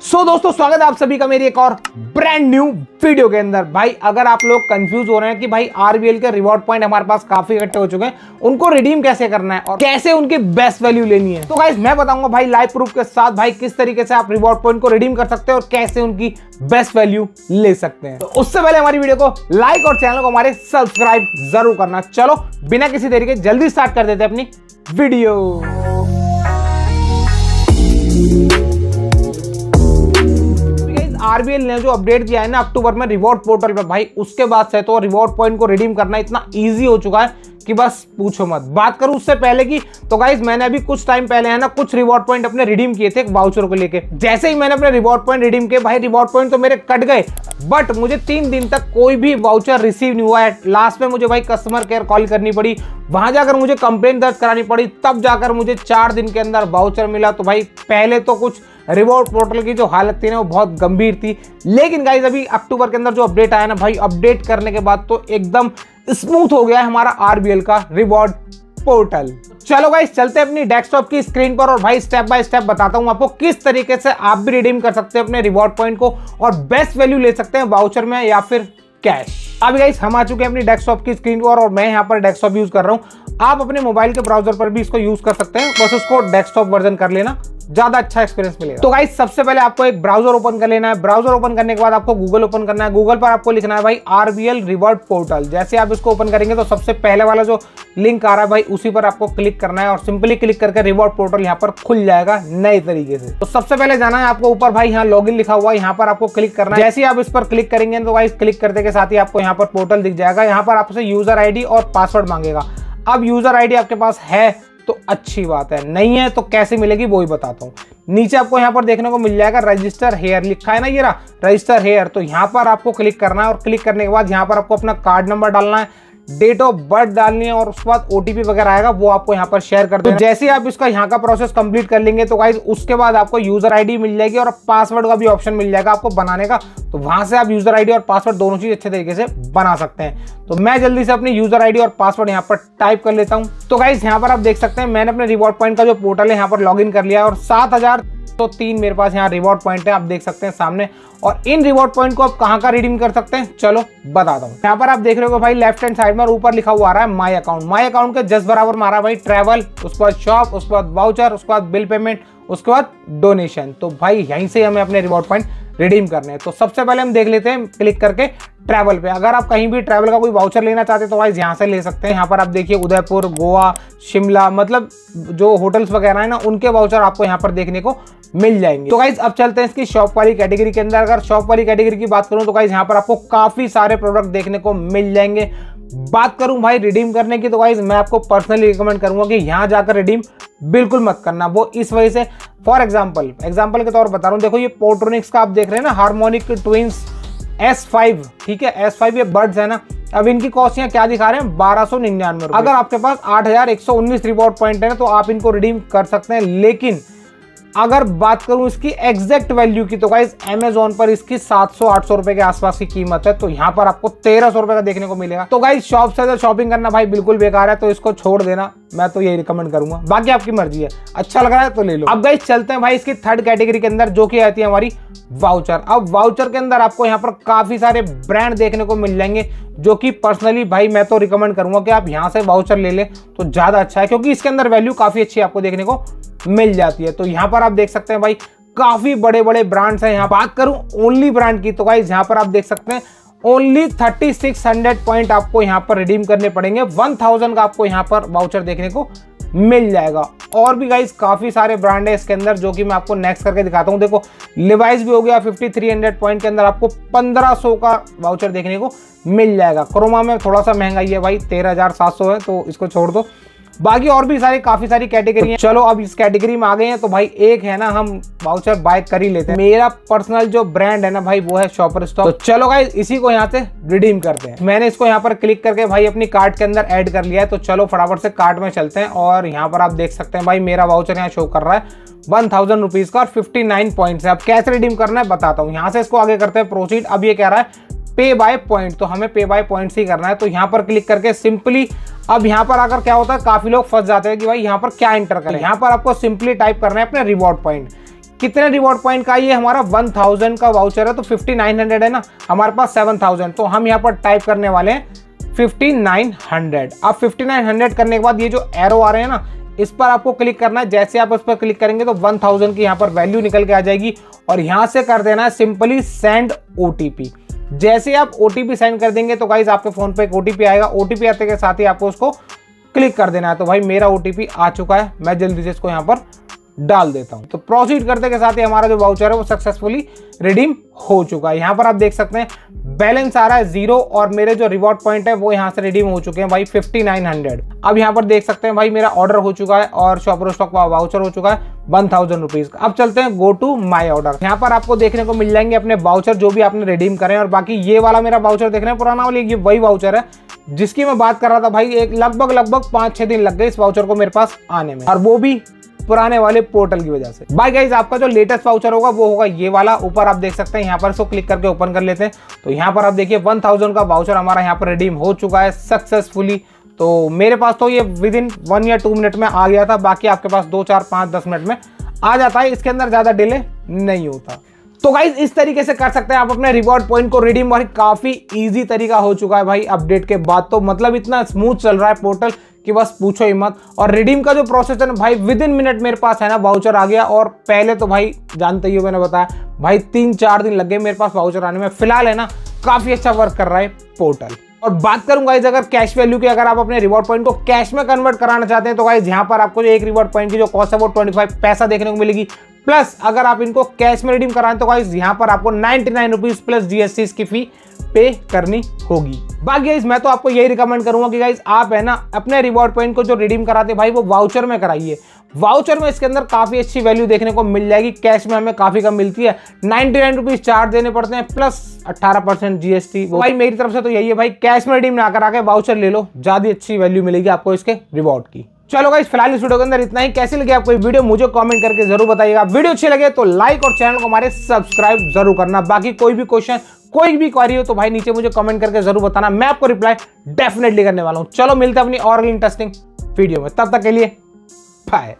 सो so, दोस्तों स्वागत है आप सभी का मेरी एक और ब्रांड न्यू वीडियो के अंदर। भाई अगर आप लोग कंफ्यूज हो रहे हैं कि भाई आरबीएल के रिवॉर्ड पॉइंट हमारे पास काफ़ी इकट्ठे हो चुके हैं उनको रिडीम कैसे करना है और कैसे उनकी बेस्ट वैल्यू लेनी है? तो गाइज़ मैं बताऊँगा भाई लाइव प्रूफ के साथ भाई किस तरीके से आप रिवॉर्ड पॉइंट को रिडीम कर सकते हैं और कैसे उनकी बेस्ट वैल्यू ले सकते हैं। तो उससे पहले हमारी वीडियो को लाइक और चैनल को हमारे सब्सक्राइब ज़रूर करना। चलो बिना किसी तरीके जल्दी स्टार्ट कर देते अपनी वीडियो आरबीएल ने जो अपडेट दिया है ना अक्टूबर में रिवॉर्ड पोर्टल पर भाई, उसके बाद से तो रिवॉर्ड पॉइंट को रिडीम करना इतना ईजी हो चुका है। कि बस पूछो मत। बात करूँ उससे पहले की तो गाइज़ मैंने अभी कुछ टाइम पहले है ना, कुछ रिवॉर्ड पॉइंट अपने रिडीम किए थे वाउचर को लेके। जैसे ही मैंने अपने रिवॉर्ड पॉइंट रिडीम किए, भाई रिवॉर्ड पॉइंट तो मेरे कट गए। बट मुझे तीन दिन तक कोई भी वाउचर रिसीव नहीं हुआ है। लास्ट में मुझे भाई कस्टमर केयर कॉल करनी पड़ी। वहाँ जाकर मुझे कंप्लेन दर्ज करानी पड़ी। तब जाकर मुझे चार दिन के अंदर वाउचर मिला। तो भाई, पहले तो कुछ रिवॉर्ड पोर्टल की जो हालत थी ना, वो बहुत गंभीर थी। लेकिन गाइज़ अभी अक्टूबर के अंदर जो अपडेट आया ना, भाई अपडेट करने के बाद तो एकदम स्मूथ हो गया है हमारा आरबीएल का रिवॉर्ड पोर्टल। चलो गाइस चलते अपनी डेस्कटॉप की स्क्रीन पर और भाई स्टेप बाय स्टेप बताता हूँ आपको किस तरीके से आप भी रिडीम कर सकते हैं अपने रिवॉर्ड पॉइंट को और बेस्ट वैल्यू ले सकते हैं वाउचर में या फिर कैश अब गाइस हम आ चुके हैं अपनी डेस्कटॉप की स्क्रीन पर और मैं यहाँ पर डेस्कटॉप यूज़ कर रहा हूँ। आप अपने मोबाइल के ब्राउज़र पर भी इसको यूज़ कर सकते हैं, बस उसको डेस्कटॉप वर्जन कर लेना। ज़्यादा अच्छा एक्सपीरियंस मिलेगा। तो गाइस सबसे पहले आपको एक ब्राउज़र ओपन कर लेना है। ब्राउज़र ओपन करने के बाद आपको गूगल ओपन करना है। गूगल पर आपको लिखना है भाई आरबीएल रिवॉर्ड पोर्टल जैसे आप इसको ओपन करेंगे तो सबसे पहले वाला जो लिंक आ रहा है भाई, उसी पर आपको क्लिक करना है और सिंपली क्लिक करके रिवॉर्ड पोर्टल यहाँ पर खुल जाएगा नए तरीके से। तो सबसे पहले जाना है आपको ऊपर भाई, यहाँ लॉग लिखा हुआ है। यहाँ पर आपको क्लिक करना है। जैसे आप इस पर क्लिक करेंगे तो भाई क्लिक करते के साथ ही आपको यहाँ पर पोर्टल दिख जाएगा। यहाँ पर आपसे यूज़र आईडी और पासवर्ड मांगेगा। अब यूज़र आईडी आपके पास है तो अच्छी बात है। नहीं है तो कैसे मिलेगी वो ही बताता हूँ। नीचे आपको यहाँ पर देखने को मिल जाएगा रजिस्टर हेयर लिखा है ना ये रहा। रजिस्टर हेयर तो यहाँ पर आपको क्लिक करना है और क्लिक करने के बाद यहाँ पर आपको अपना कार्ड नंबर डालना है। डेट ऑफ़ बर्थ डालनी है और उसके बाद ओटीपी वगैरह आएगा वो आपको यहाँ पर शेयर कर दो तो जैसे ही आप इसका यहाँ का प्रोसेस कंप्लीट कर लेंगे तो गाइज़ उसके बाद आपको यूज़र आईडी मिल जाएगी और पासवर्ड का भी ऑप्शन मिल जाएगा आपको बनाने का। तो वहाँ से आप यूज़र आईडी और पासवर्ड दोनों चीज़ अच्छे तरीके से बना सकते हैं। तो मैं जल्दी से अपनी यूज़र आईडी और पासवर्ड यहाँ पर टाइप कर लेता हूँ। तो गाइज़ यहाँ पर आप देख सकते हैं मैंने अपने रिवॉर्ड पॉइंट का जो पोर्टल है यहाँ पर लॉग कर लिया और सात हज़ार तो तीन मेरे पास यहाँ रिवॉर्ड पॉइंट है, आप देख सकते हैं सामने। और इन रिवॉर्ड पॉइंट को आप कहाँ का रिडीम कर सकते हैं? चलो, बता हूँ यहाँ पर आप देख रहे हो भाई लेफ़्ट हैंड साइड में ऊपर लिखा हुआ आ रहा है माई अकाउंट माई अकाउंट के जस्ट बराबर मारा भाई ट्रेवल उसके बाद शॉप उसके बाद वाउचर उसके बाद बिल पेमेंट उसके बाद डोनेशन तो भाई, यहीं से हमें अपने रिवॉर्ड पॉइंट रिडीम करने हैं। तो सबसे पहले हम देख लेते हैं क्लिक करके ट्रैवल पे। अगर आप कहीं भी ट्रैवल का कोई वाउचर लेना चाहते हैं तो वाइज यहाँ से ले सकते हैं। यहाँ पर आप देखिए, उदयपुर, गोवा, शिमला मतलब जो होटल्स वगैरह है ना, उनके वाउचर आपको यहाँ पर देखने को मिल जाएँगे। तो गाइज़ अब चलते हैं इसकी शॉप वाली कैटेगरी के अंदर। अगर शॉप वाली कैटेगरी की बात करूँ तो गाइज़ यहाँ पर आपको काफ़ी सारे प्रोडक्ट देखने को मिल जाएँगे। बात करूँ भाई रिडीम करने की तो गाइज़ मैं आपको पर्सनली रिकमेंड करूँगा कि यहाँ जाकर रिडीम बिल्कुल मत करना। वो इस वजह से फॉर एग्ज़ाम्पल एग्ज़ाम्पल के तौर पर बता रहा हूँ। देखो, ये पोट्रोनिक्स का आप देख रहे हैं ना हार्मोनिक ट्विंस एस फाइव ठीक है? एस फाइव ये बर्ड्स है ना। अब इनकी कॉस्ट यहाँ क्या दिखा रहे हैं? बारह सौ निन्यानवे अगर आपके पास आठ हज़ार एक सौ उन्नीस रिवॉर्ड पॉइंट है ना तो आप इनको रिडीम कर सकते हैं। लेकिन अगर बात करूँ इसकी एग्जैक्ट वैल्यू की तो गाइस अमेजोन पर इसकी 700-800 रुपए के आसपास की कीमत है तो यहाँ पर आपको 1300 रुपए का देखने को मिलेगा। तो गाइस शॉप से शॉपिंग करना भाई बिल्कुल बेकार है तो इसको छोड़ देना। मैं तो यही रिकमेंड करूँगा। बाकी आपकी मर्ज़ी है। अच्छा लग रहा है तो ले लो। अब गाइस चलते हैं भाई इसकी थर्ड कैटेगरी के अंदर, जो की आती है हमारी वाउचर अब वाउचर के अंदर आपको यहाँ पर काफ़ी सारे ब्रांड देखने को मिल जाएँगे, जो कि पर्सनली भाई मैं तो रिकमेंड करूँगा कि आप यहाँ से वाउचर ले लें तो ज़्यादा अच्छा है, क्योंकि इसके अंदर वैल्यू काफ़ी अच्छी आपको देखने को मिल जाती है। तो यहाँ पर आप देख सकते हैं भाई, काफ़ी बड़े बड़े ब्रांड्स हैं। यहाँ बात करूँ ओनली ब्रांड की तो गाइज़ यहाँ पर आप देख सकते हैं ओनली 3600 पॉइंट आपको यहाँ पर रिडीम करने पड़ेंगे। 1000 का आपको यहाँ पर वाउचर देखने को मिल जाएगा। और भी गाइज़ काफ़ी सारे ब्रांड है इसके अंदर, जो कि मैं आपको नेक्स्ट करके दिखाता हूँ। देखो लिवाइस भी हो गया 5300 पॉइंट के अंदर आपको 1500 का वाउचर देखने को मिल जाएगा। क्रोमा में थोड़ा सा महँगाई है भाई 13700 है तो इसको छोड़ दो। बाकी और भी सारी, काफ़ी सारी कैटेगरी है। चलो अब इस कैटेगरी में आ गए हैं तो भाई एक है ना, हम वाउचर बाय कर ही लेते हैं। मेरा पर्सनल जो ब्रांड है ना भाई, वो है शॉपर स्टॉक तो चलो भाई इसी को यहाँ से रिडीम करते हैं। मैंने इसको यहाँ पर क्लिक करके भाई अपनी कार्ड के अंदर ऐड कर लिया है तो चलो फटाफट से कार्ड में चलते हैं, और यहाँ पर आप देख सकते हैं भाई, मेरा वाउचर यहाँ शो कर रहा है वन थाउज़ेंड रुपीज़ का और फिफ्टी नाइन पॉइंट है। अब कैसे रिडीम करना है, बताता हूँ। यहाँ से इसको आगे करते हैं प्रोसीड अब ये कह रहा है पे बाय पॉइंट तो हमें पे बाय पॉइंट ही करना है। तो यहाँ पर क्लिक करके सिंपली, अब यहाँ पर आकर क्या होता है, काफ़ी लोग फंस जाते हैं कि भाई यहाँ पर क्या एंटर करें। यहाँ पर आपको सिंपली टाइप करना है अपने रिवॉर्ड पॉइंट। कितने रिवॉर्ड पॉइंट का ये हमारा 1000 का वाउचर है तो 5900 है ना? हमारे पास 7000 तो हम यहाँ पर टाइप करने वाले हैं 5900 अब 5900 करने के बाद ये जो एरो आ रहे हैं ना, इस पर आपको क्लिक करना है। जैसे आप उस पर क्लिक करेंगे तो 1000 की यहाँ पर वैल्यू निकल के आ जाएगी। और यहाँ से कर देना है सिंपली सेंड ओ जैसे आप ओटीपी सेंड कर देंगे तो गाइज़ आपके फ़ोन पे एक ओटीपी आएगा। ओटीपी आते के साथ ही आपको उसको क्लिक कर देना है। तो भाई, मेरा ओटीपी आ चुका है। मैं जल्दी से इसको यहाँ पर डाल देता हूँ। तो प्रोसीड करते के साथ ही हमारा जो वाउचर है वो सक्सेसफुली रिडीम हो चुका है। यहाँ पर आप देख सकते हैं बैलेंस आ रहा है ज़ीरो और मेरे जो रिवॉर्ड पॉइंट है वो यहाँ से रिडीम हो चुके हैं भाई 5900 अब यहाँ पर देख सकते हैं भाई मेरा ऑर्डर हो चुका है और शॉपर स्टॉक का वाउचर हो चुका है वन थाउज़ेंड रुपीज़ अब चलते हैं गो टू माई ऑर्डर यहाँ पर आपको देखने को मिल जाएँगे अपने वाउचर जो भी आपने रिडीम करें और बाकी ये वाला मेरा वाउचर देख रहे हैं, पुराना वाली, ये वही वाउचर है जिसकी मैं बात कर रहा था भाई, एक लगभग लगभग पाँच छह दिन लग गए इस वाउचर को मेरे पास आने में। और वो भी पुराने वाले पोर्टल की वजह से। बाय गाइज़ आपका जो लेटेस्ट वाउचर होगा, वो होगा ये वाला। ऊपर आप देख सकते हैं, यहाँ पर इसको क्लिक करके ओपन कर लेते हैं। तो यहाँ पर आप देखिए वन का वाउचर हमारा यहाँ पर रिडीम हो चुका है सक्सेसफुली तो मेरे पास तो ये विद इन वन या टू मिनट में आ गया था, बाकी आपके पास दो, चार, पाँच, दस मिनट में आ जाता है। इसके अंदर ज़्यादा डिले नहीं होता। तो गाइज़ इस तरीके से कर सकते हैं आप अपने रिवॉर्ड पॉइंट को रिडीम भाई काफ़ी इजी तरीका हो चुका है भाई अपडेट के बाद। तो मतलब इतना स्मूथ चल रहा है पोर्टल कि बस पूछो ही मत। और रिडीम का जो प्रोसेस है ना भाई विद इन मिनट मेरे पास है ना वाउचर आ गया। और पहले तो भाई, जानते ही हो मैंने बताया, भाई तीन चार दिन लग गए मेरे पास वाउचर आने में। फ़िलहाल है ना, काफ़ी अच्छा वर्क कर रहा है पोर्टल और बात करूँगा इस अगर कैश वैल्यू की, अगर आप अपने रिवॉर्ड पॉइंट को कैश में कन्वर्ट कराना चाहते हैं तो गाइज़ यहाँ पर आपको एक रिवॉर्ड पॉइंट की जो कॉस्ट है, वो 25 पैसा देखने को मिलेगी। प्लस अगर आप इनको कैश में रिडीम कराएँ तो गाइज़ यहाँ पर आपको ninety nine rupees plus GST की फ़ी पे करनी होगी। बाकी गाइज़ मैं तो आपको यही रिकमेंड करूँगा कि गाइज़ आप है ना, अपने रिवॉर्ड पॉइंट को जो रिडीम कराते भाई, वो वाउचर में कराइए। वाउचर में इसके अंदर काफ़ी अच्छी वैल्यू देखने को मिल जाएगी। कैश में हमें काफ़ी कम मिलती है। नाइनटी नाइन रुपीज़ चार्ज देने पड़ते हैं प्लस अट्ठारह परसेंट जीएसटी भाई मेरी तरफ़ से तो यही है भाई कैश में रिडीम ना करा के वाउचर ले लो, ज़्यादा अच्छी वैल्यू मिलेगी आपको इसके रिवॉर्ड की। चलो गाइस फ़िलहाल इस वीडियो के अंदर इतना ही। कैसे लगे आपको वीडियो मुझे कमेंट करके ज़रूर बताइएगा। वीडियो अच्छी लगे तो लाइक और चैनल को हमारे सब्सक्राइब ज़रूर करना। बाकी कोई भी क्वेश्चन कोई भी क्वारी हो तो भाई नीचे मुझे कमेंट करके ज़रूर बताना, मैं आपको रिप्लाई डेफिनेटली करने वाला हूँ। चलो मिलते हैं अपनी और इंटरेस्टिंग वीडियो में। तब तक के लिए बाय